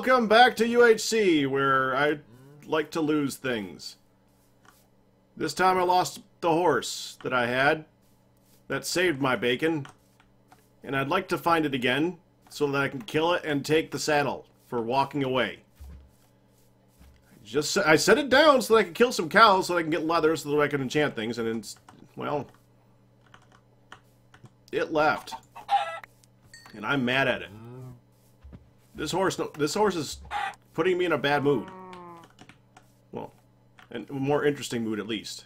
Welcome back to UHC, where I like to lose things. This time I lost the horse that I had that saved my bacon, and I'd like to find it again so that I can kill it and take the saddle for walking away. Just I set it down so that I can kill some cows so that I can get leather so that I can enchant things, and it's well, it left, and I'm mad at it. This horse, this horse is putting me in a bad mood. Well, and a more interesting mood at least.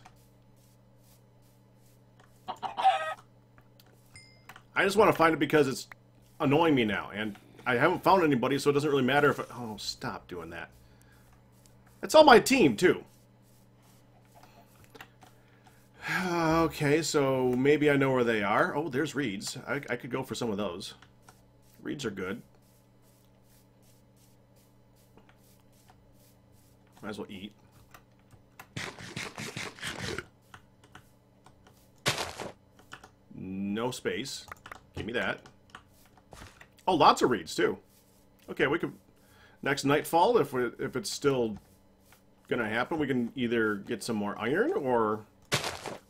I just want to find it because it's annoying me now, and I haven't found anybody, so it doesn't really matter if. I, oh, stop doing that. It's on my team too. okay, so maybe I know where they are. Oh, there's reeds. I, I could go for some of those. Reeds are good. Might as well eat. No space. Give me that. Oh, lots of reeds, too. Okay, we could... Next nightfall, if, we, if it's still gonna happen, we can either get some more iron, or...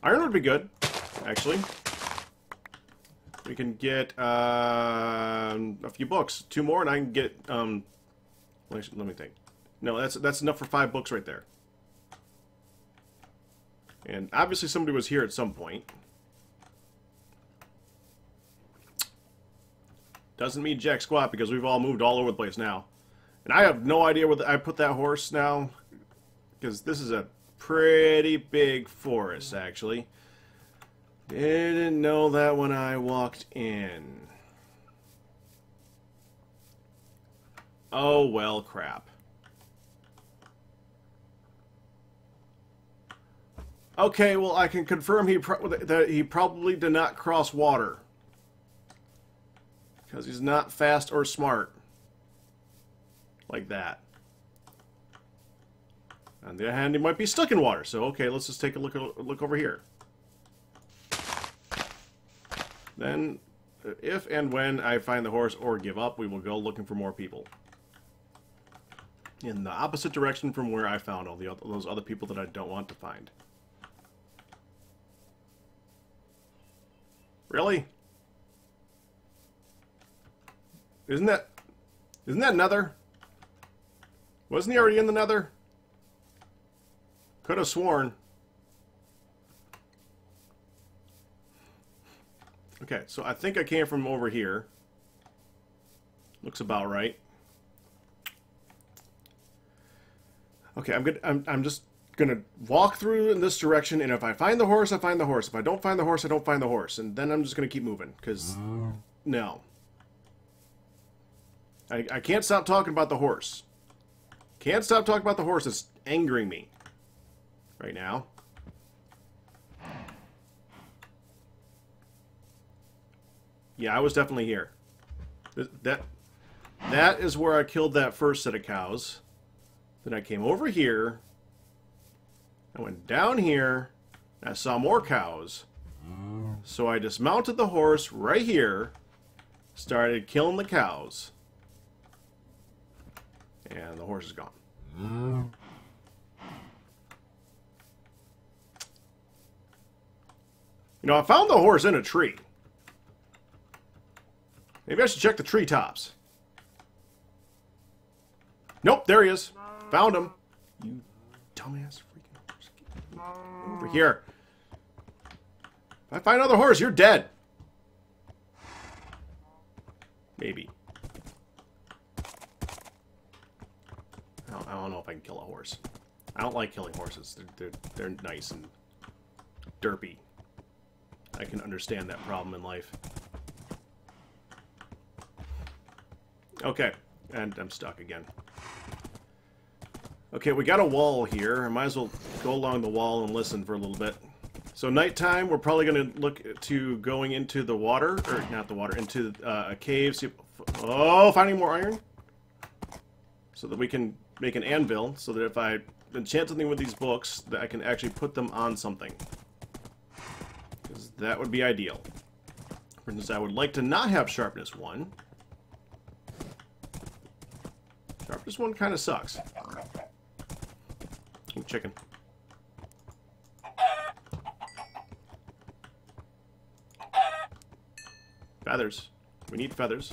Iron would be good, actually. We can get uh, a few books. Two more, and I can get... Um, let me think. No, that's that's enough for five books right there. And obviously somebody was here at some point. Doesn't mean jack squat because we've all moved all over the place now. And I have no idea where the, I put that horse now. Because this is a pretty big forest, actually. Didn't know that when I walked in. Oh, well, crap. Okay, well, I can confirm he that he probably did not cross water. Because he's not fast or smart. Like that. On the other hand, he might be stuck in water. So, okay, let's just take a look, look over here. Then, uh, if and when I find the horse or give up, we will go looking for more people. In the opposite direction from where I found all the those other people that I don't want to find. Really? Isn't that... Isn't that Nether? Wasn't he already in the Nether? Could have sworn. Okay, so I think I came from over here. Looks about right. Okay, I'm good. I'm, I'm just gonna walk through in this direction, and if I find the horse, I find the horse. If I don't find the horse, I don't find the horse, and then I'm just gonna keep moving because oh. no, I, I can't stop talking about the horse. Can't stop talking about the horse. It's angering me right now. Yeah, I was definitely here. That that is where I killed that first set of cows. Then I came over here I went down here, and I saw more cows. So I dismounted the horse right here, started killing the cows, and the horse is gone. You know, I found the horse in a tree. Maybe I should check the treetops. Nope, there he is. Found him. You dumbass over here. If I find another horse, you're dead. Maybe. I don't, I don't, know if I can kill a horse. I don't like killing horses. They're, they're, they're nice and derpy. I can understand that problem in life. Okay, and I'm stuck again. Okay, we got a wall here. I might as well go along the wall and listen for a little bit. So nighttime, we're probably going to look to going into the water, or not the water, into uh, a cave. See, oh, finding more iron, so that we can make an anvil. So that if I enchant something with these books, that I can actually put them on something. Because that would be ideal. For instance, I would like to not have sharpness one. Sharpness one kind of sucks. Ooh, chicken. Feathers. We need feathers.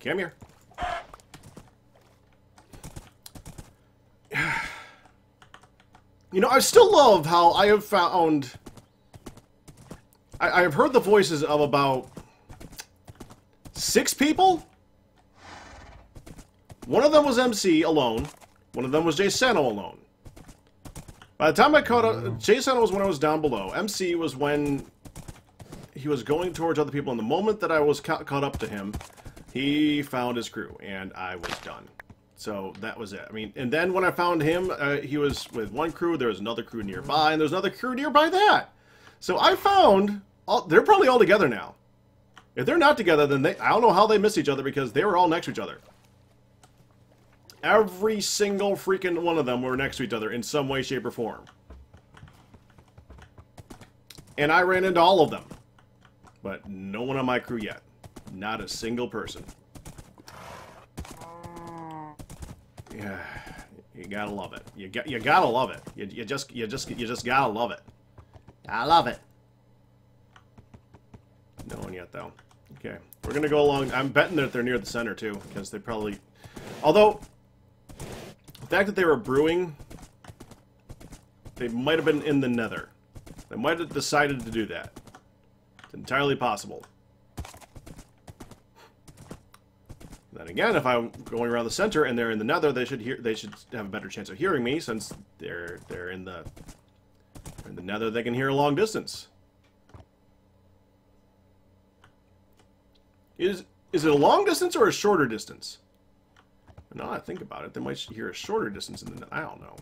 Come here. You know, I still love how I have found... I, I have heard the voices of about six people? One of them was MC alone. One of them was Jsano alone. By the time I caught up, Jsano was when I was down below. MC was when he was going towards other people. And the moment that I was ca caught up to him, he found his crew, and I was done. So that was it. I mean, and then when I found him, uh, he was with one crew. There was another crew nearby, and there was another crew nearby that. So I found all, they're probably all together now. If they're not together, then they I don't know how they miss each other because they were all next to each other. Every single freaking one of them were next to each other in some way, shape, or form. And I ran into all of them. But no one on my crew yet. Not a single person. Yeah, you gotta love it. You got, you gotta love it. You, you just, you just, you just gotta love it. I love it. No one yet, though. Okay, we're gonna go along. I'm betting that they're near the center too, because they probably. Although, the fact that they were brewing, they might have been in the Nether. They might have decided to do that. It's entirely possible. Then again, if I'm going around the center and they're in the nether, they should hear they should have a better chance of hearing me since they're they're in the in the nether they can hear a long distance. Is is it a long distance or a shorter distance? Now I think about it, they might hear a shorter distance the I don't know.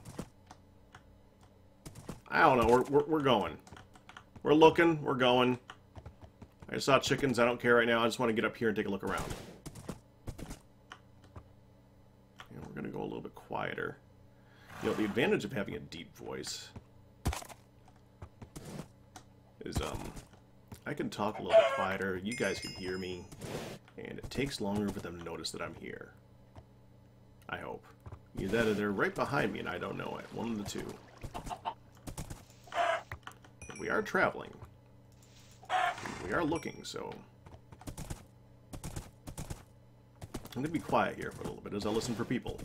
I don't know. We're, we're, we're going. We're looking. We're going. I saw chickens. I don't care right now. I just want to get up here and take a look around. And we're going to go a little bit quieter. You know, the advantage of having a deep voice is, um, I can talk a little bit quieter, you guys can hear me, and it takes longer for them to notice that I'm here. I hope. Either they're right behind me and I don't know it. One of the two. We are traveling. We are looking, so... I'm to be quiet here for a little bit as I listen for people.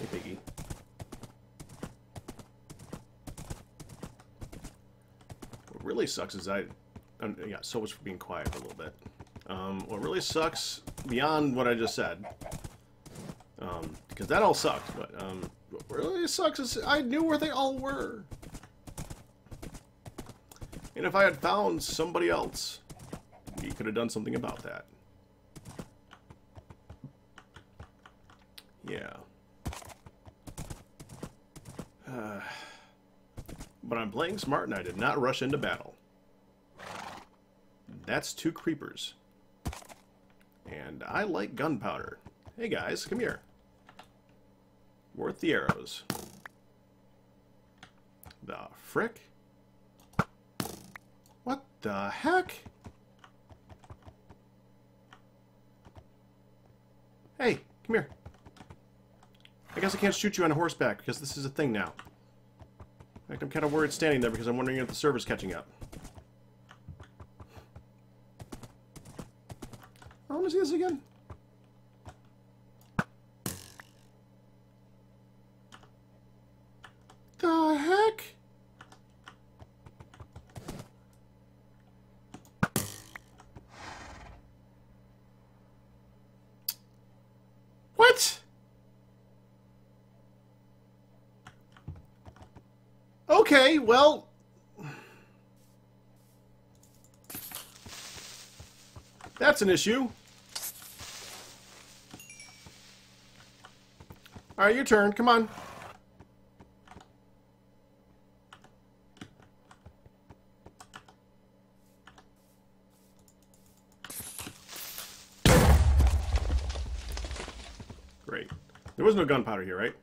Hey, Piggy. What really sucks is I... Um, yeah, so much for being quiet for a little bit. Um, what really sucks, beyond what I just said, um, because that all sucked, but um, what really sucks is I knew where they all were. And if I had found somebody else, we could have done something about that. Yeah. Uh, but I'm playing smart and I did not rush into battle. That's two creepers. And I like gunpowder. Hey guys, come here. Worth the arrows. The frick? What the heck? Hey, come here. I guess I can't shoot you on horseback because this is a thing now. In fact, I'm kind of worried standing there because I'm wondering if the server's catching up. I want to see this again. The heck? What? Okay, well... That's an issue. Alright, your turn. Come on. Great. There was no gunpowder here, right?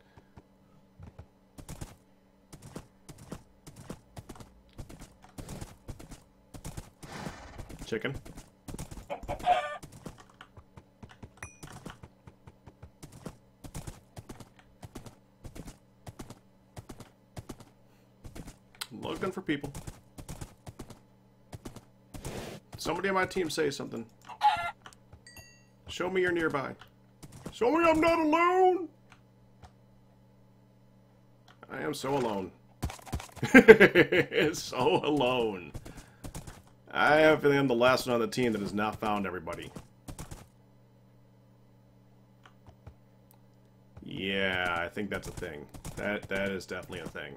Chicken. Looking for people. Somebody on my team say something. Show me you're nearby. Show me I'm not alone! I am so alone. so alone. I have a feeling I'm the last one on the team that has not found everybody. Yeah, I think that's a thing. That That is definitely a thing.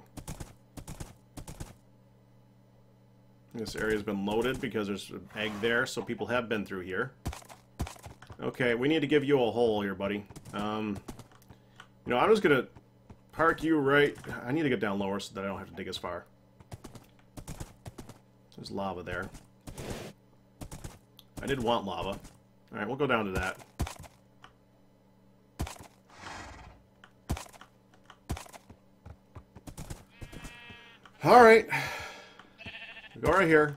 This area's been loaded because there's an egg there, so people have been through here. Okay, we need to give you a hole here, buddy. Um, you know, I'm just gonna park you right... I need to get down lower so that I don't have to dig as far. There's lava there. I did want lava. Alright, we'll go down to that. Alright. Go right here.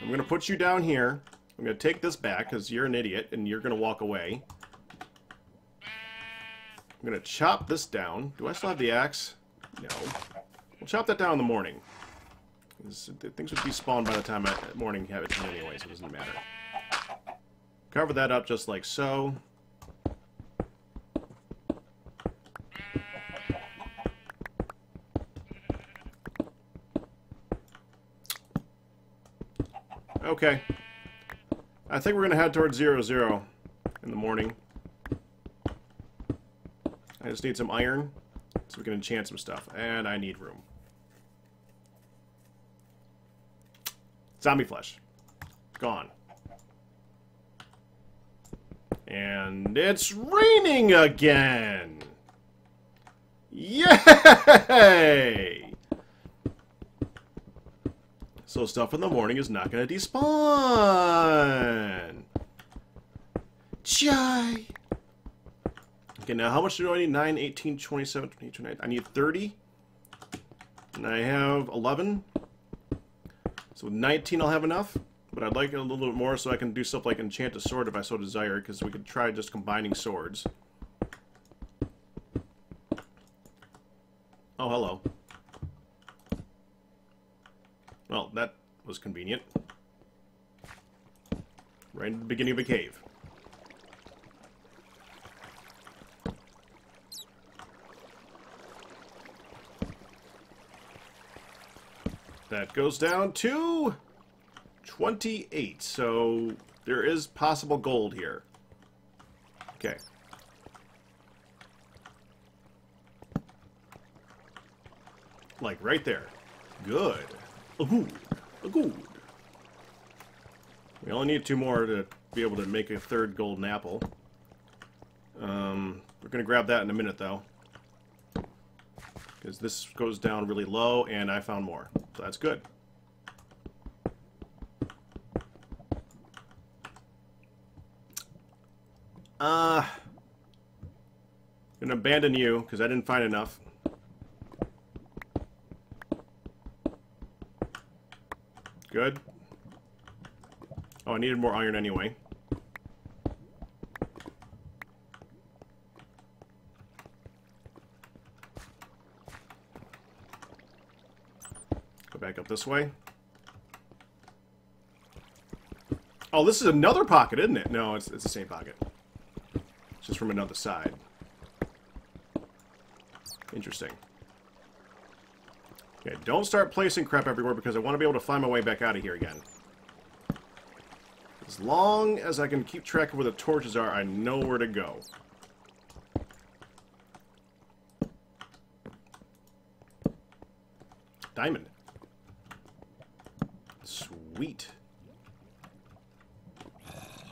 I'm going to put you down here. I'm going to take this back because you're an idiot and you're going to walk away. I'm going to chop this down. Do I still have the axe? No. We'll chop that down in the morning. Things would be spawned by the time I, morning have it anyway, so it doesn't matter. Cover that up just like so. Okay. I think we're going to head towards zero zero in the morning. I just need some iron so we can enchant some stuff. And I need room. Zombie flesh. Gone. And it's raining again! Yay! So stuff in the morning is not going to despawn. Chai. Okay, now how much do I need? 9, 18, 27, 28, 29. I need 30. And I have 11. So with 19 I'll have enough. But I'd like a little bit more so I can do stuff like enchant a sword if I so desire, because we could try just combining swords. Oh, hello. Well, that was convenient. Right at the beginning of a cave. That goes down to 28, so there is possible gold here. Okay. Like right there. Good. A good. A good. We only need two more to be able to make a third golden apple. Um, we're going to grab that in a minute, though. Because this goes down really low, and I found more. So that's good. Uh, to abandon you, because I didn't find enough. Good. Oh, I needed more iron anyway. Back up this way. Oh, this is another pocket, isn't it? No, it's, it's the same pocket. It's just from another side. Interesting. Okay, don't start placing crap everywhere because I want to be able to find my way back out of here again. As long as I can keep track of where the torches are, I know where to go. Diamond. Sweet.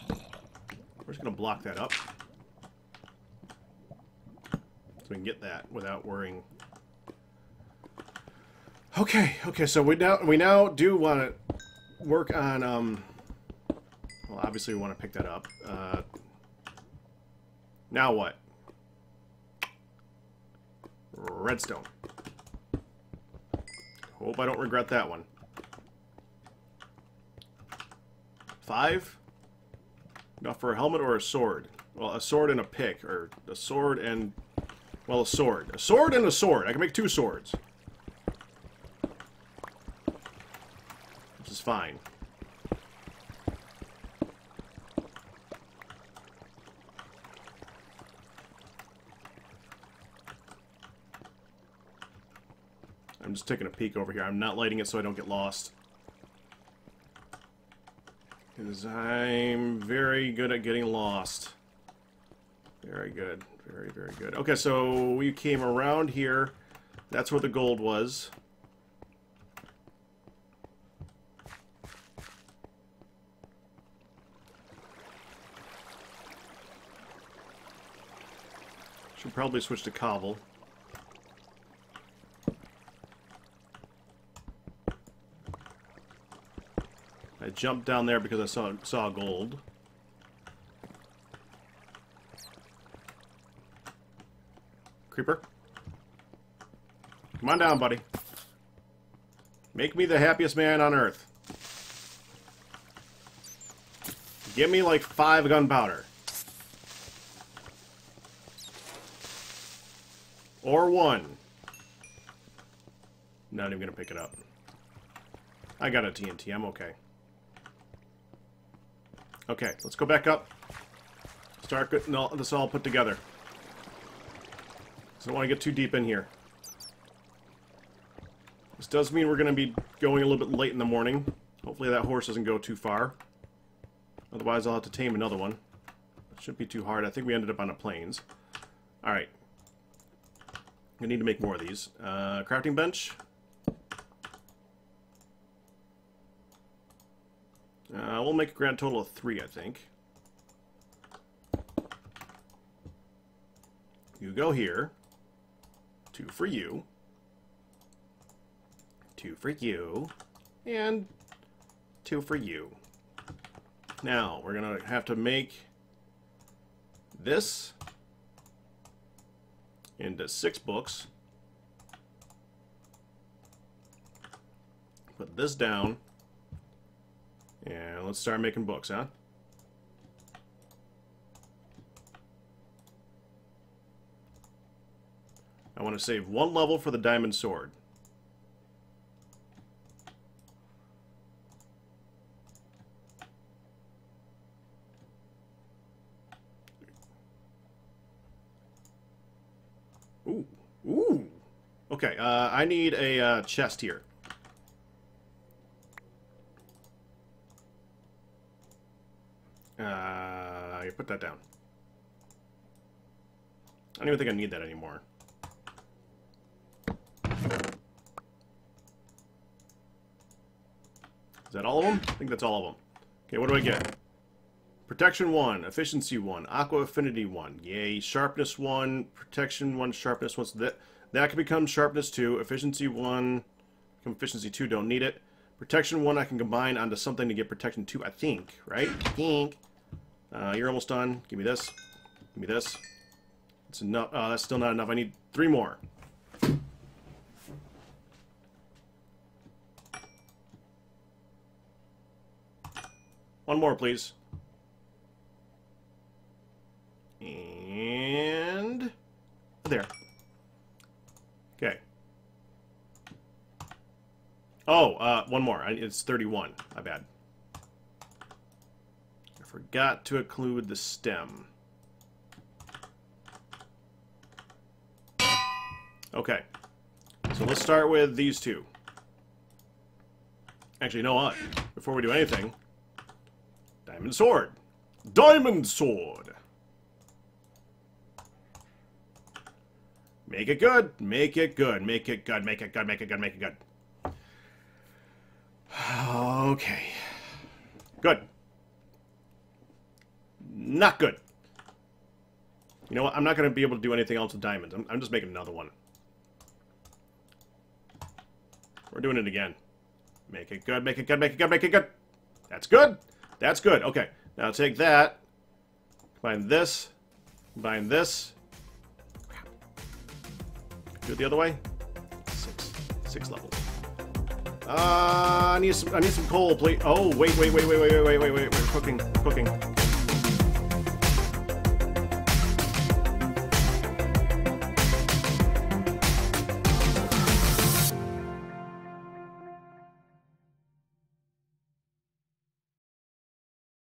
We're just going to block that up. So we can get that without worrying Okay, okay, so we now we now do want to work on um well obviously we want to pick that up. Uh now what? Redstone. Hope I don't regret that one. Five? Enough for a helmet or a sword? Well, a sword and a pick, or a sword and... Well, a sword. A sword and a sword. I can make two swords. Which is fine. I'm just taking a peek over here. I'm not lighting it so I don't get lost. Because I'm very good at getting lost. Very good. Very, very good. Okay, so we came around here. That's where the gold was. Should probably switch to cobble. Jumped down there because I saw saw gold. Creeper. Come on down, buddy. Make me the happiest man on earth. Give me like five gunpowder. Or one. Not even gonna pick it up. I got a TNT, I'm okay. Okay, let's go back up. Start getting all, this all put together. So I don't want to get too deep in here. This does mean we're going to be going a little bit late in the morning. Hopefully that horse doesn't go too far. Otherwise I'll have to tame another one. It shouldn't be too hard. I think we ended up on the plains. Alright. I need to make more of these. Uh, crafting bench. Uh, we'll make a grand total of three, I think. You go here. Two for you. Two for you. And two for you. Now, we're going to have to make this into six books. Put this down. And let's start making books, huh? I want to save one level for the diamond sword. Ooh. Ooh. Okay, uh, I need a uh, chest here. Put that down. I don't even think I need that anymore. Is that all of them? I think that's all of them. Okay, what do I get? Protection 1, Efficiency 1, Aqua Affinity 1, yay, Sharpness 1, Protection 1, Sharpness 1, so that, that can become Sharpness 2, Efficiency 1, become Efficiency 2, don't need it. Protection 1 I can combine onto something to get Protection 2, I think, right? I think. Uh, you're almost done. Give me this. Give me this. It's enough. That's still not enough. I need three more. One more, please. And... There. Okay. Oh, uh, one more. It's 31. My bad. Forgot to include the stem. Okay. So let's start with these two. Actually, you know what? Before we do anything, Diamond Sword. Diamond Sword! Make it good. Make it good. Make it good. Make it good. Make it good. Make it good. Okay. Good. Not good. You know what? I'm not going to be able to do anything else with diamonds. I'm, I'm just making another one. We're doing it again. Make it good. Make it good. Make it good. Make it good. That's good. That's good. Okay. Now take that. Combine this. Combine this. Do it the other way. Six. Six levels. Uh, I need some. I need some coal, please. Oh, wait, wait, wait, wait, wait, wait, wait, wait, wait. We're cooking, cooking.